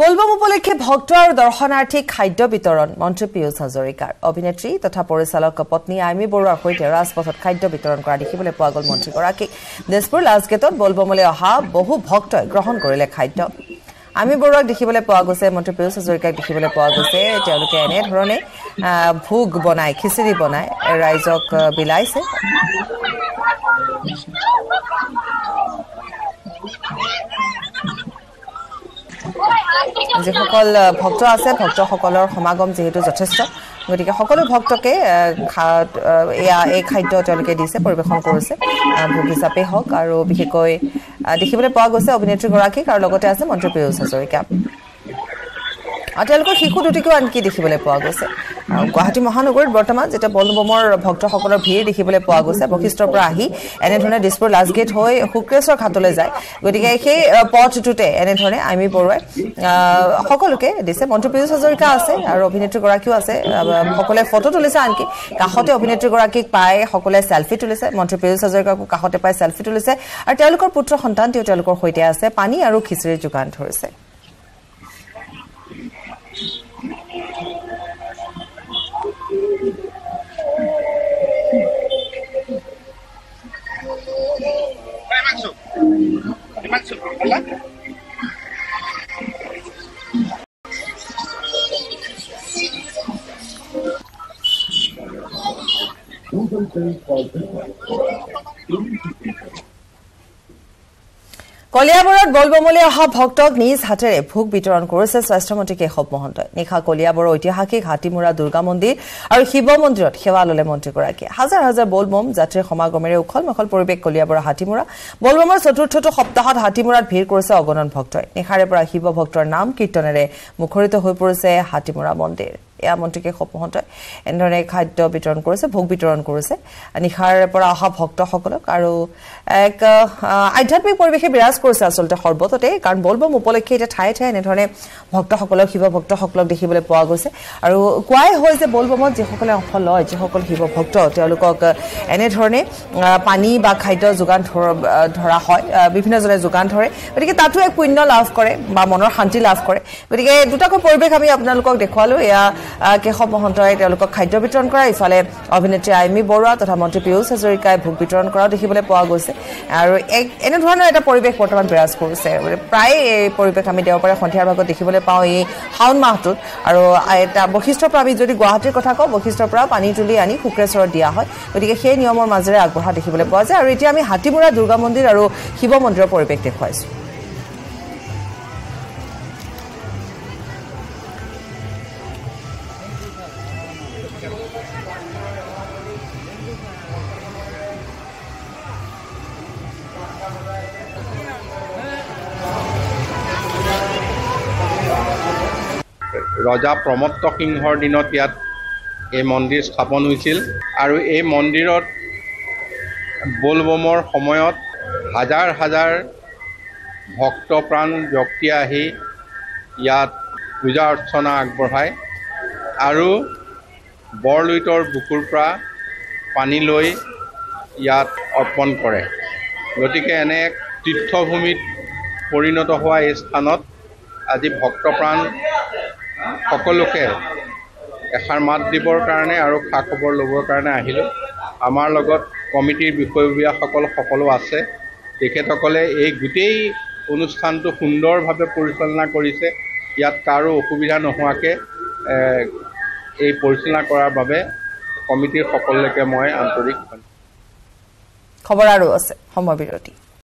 বলবম উপলক্ষে ভক্ত আৰু দৰ্শনাৰ্থীক খাদ্য বিতৰণ মন্ত্ৰী পীয়ুষ হাজৰিকাৰ অভিনেত্ৰী তথা পৰিচালক পত্নী আইমী বৰুৱাৰ সৈতে ৰাজপথত খাদ্য বিতৰণ কৰা দেখিবলৈ পোৱা গ'ল মন্ত্ৰীগৰাকীক দিছপুৰ লাষ্টগেটত বলবমলৈ অহা বহু ভক্তই গ্ৰহণ কৰিলে খাদ্য। আইমী বৰুৱাক দেখিবলৈ পোৱা গৈছে মন্ত্ৰী পীয়ুষ হাজৰিকাক দেখিবলৈ পোৱা গৈছে। তেওঁলোকে এনেধৰণে ভোগ বনাই খিচিৰি বনাই ৰাইজক বিলাইছে। যিসকল ভক্ত আছে ভক্তসকলৰ সমাগম যিহেতু যথেষ্ট। গতিকে সকলো ভক্তকে এয়া এই খাদ্য তেওঁলোকে দিছে পৰিৱেশন কৰিছে ভোগ হিচাপে হওক আৰু বিশেষকৈ দেখিবলৈ পোৱা গৈছে অভিনেত্ৰীগৰাকীক আৰু লগতে আছে মন্ত্ৰী পীয়ুষ হাজৰিকা। আৰু তেওঁলোকৰ শিশু দুটিকো আনকি দেখিবলৈ পোৱা গৈছে। গুৱাহাটী মহানগৰীত বৰ্তমান যেতিয়া বলবমৰ ভক্তসকলৰ ভিৰ দেখিবলৈ পোৱা গৈছে বশিষ্ঠৰ পৰা আহি এনেধৰণে দিছপুৰ লাষ্টগেট হৈ শুক্ৰেশ্বৰ ঘাটলৈ যায়। গতিকে সেই পথটোতে এনেধৰণে আইমী বৰুৱাই সকলোকে দিছে। মন্ত্ৰী পীযুষ হাজৰিকা আছে আৰু অভিনেত্ৰীগৰাকীও আছে। সকলোৱে ফটো তুলিছে আনকি। কাষতে অভিনেত্ৰীগৰাকীক পাই সকলোৱে চেলফি তুলিছে। মন্ত্ৰী পীযুষ হাজৰিকাকো কাষতে পাই চেলফি তুলিছে। আৰু তেওঁলোকৰ পুত্ৰ সন্তানটিও তেওঁলোকৰ সৈতে আছে। পানী আৰু খিচিৰি যোগান ধৰিছে। Memang sebelum Belanda. Google Pay for কলিয়াবৰত বলবমলৈ অহা ভক্তক নিজ হাতেৰে ভোগ বিতৰণ কৰিছে স্বাস্থ্যমন্ত্ৰী কেশৱ মহন্তই নিশা কলিয়াবৰৰ ঐতিহাসিক হাতীমূৰা দুৰ্গা মন্দিৰ আৰু শিৱ মন্দিৰত সেৱা ললে মন্ত্ৰীগৰাকীয়ে। হাজাৰ হাজাৰ বলবম যাত্ৰীৰ সমাগমেৰে উখল মাখল পৰিৱেশ কলিয়াবৰৰ হাতীমূৰা। বলবমৰ চতুৰ্থটো সপ্তাহত হাতীমূৰাত ভিৰ কৰিছে অগণন ভক্তই। নিশাৰে পৰা শিৱ ভক্তৰ নাম কীৰ্তনেৰে মুখৰিত হৈ পৰিছে হাতীমূৰা মন্দিৰ। এয়া মন্ত্ৰী কেশৱ মহন্তই এনেধৰণে খাদ্য বিতৰণ কৰিছে ভোগ বিতৰণ কৰিছে। নিশাৰ পৰা অহা ভক্তসকলক আৰু এক আধ্যাত্মিক পৰিৱেশে বিৰাজ কৰিছে আচলতে সৰ্বততে। কাৰণ বলবম উপলক্ষে এতিয়া ঠায়ে ঠায়ে এনেধৰণে ভক্তসকলক শিৱ ভক্তসকলক দেখিবলৈ পোৱা গৈছে। আৰু কোৱাই হয় যে বলবমত যিসকলে অংশ লয় যিসকল শিৱ ভক্ত তেওঁলোকক এনেধৰণে পানী বা খাদ্য যোগান ধৰা হয় বিভিন্নজনে যোগান ধৰে। গতিকে তাতো এক পুণ্য লাভ কৰে বা মনৰ শান্তি লাভ কৰে। গতিকে দুটাকৈ পৰিৱেশ আমি আপোনালোকক দেখুৱালোঁ। এয়া কেশৱ মহন্তই তেওঁলোকক খাদ্য বিতৰণ কৰা ইফালে অভিনেত্ৰী আইমী বৰুৱা তথা মন্ত্ৰী পীয়ুষ হাজৰিকাই ভোগ বিতৰণ কৰাও দেখিবলৈ পোৱা গৈছে। আৰু এক এনেধৰণৰ এটা পৰিৱেশ বৰ্তমান বিৰাজ কৰিছে। প্ৰায় এই পৰিৱেশ আমি দেওবাৰে সন্ধিয়াৰ ভাগত দেখিবলৈ পাওঁ এই শাওণ মাহটোত। আৰু এটা বশিষ্ঠৰ পৰা আমি যদি গুৱাহাটীৰ কথা কওঁ বশিষ্ঠৰ পৰা পানী তুলি আনি শুক্ৰেশ্বৰত দিয়া হয়। গতিকে সেই নিয়মৰ মাজেৰে আগবঢ়া দেখিবলৈ পোৱা যায়। আৰু এতিয়া আমি হাতীমূৰা দুৰ্গা মন্দিৰ আৰু শিৱ মন্দিৰৰ পৰিৱেশ দেখুৱাইছোঁ। ৰজা প্ৰমত্ত সিংহৰ দিনত ইয়াত এই মন্দিৰ স্থাপন হৈছিল। আৰু এই মন্দিৰত বলবমৰ সময়ত হাজাৰ হাজাৰ ভক্তপ্ৰাণ ব্যক্তি আহি ইয়াত পূজা অৰ্চনা আগবঢ়ায়। আৰু বৰলুইতৰ বুকুৰ পৰা পানী লৈ ইয়াত অৰ্পণ কৰে। গতিকে এনে এক তীৰ্থভূমিত পৰিণত হোৱা এই স্থানত আজি ভক্তপ্ৰাণ সকলোকে এষাৰ মাত দিবৰ কাৰণে আৰু খা খবৰ ল'বৰ কাৰণে আহিলোঁ। আমাৰ লগত কমিটিৰ বিষয়ববীয়াসকল সকলো আছে। তেখেতসকলে এই গোটেই অনুষ্ঠানটো সুন্দৰভাৱে পৰিচালনা কৰিছে। ইয়াত কাৰো অসুবিধা নোহোৱাকৈ এই পৰিচালনা কৰাৰ বাবে কমিটিৰ সকলোকে মই আন্তৰিক খবৰ আৰু আছে সময় বিৰতি।